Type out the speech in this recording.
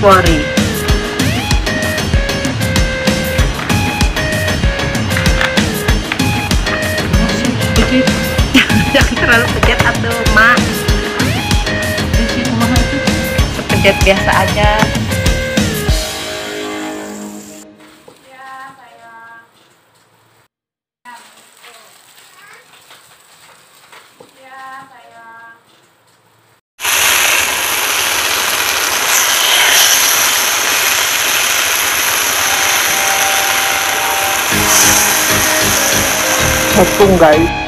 Polri. Jangan terlalu pejet atau mak. Sepejet biasa aja. thật cùng gãy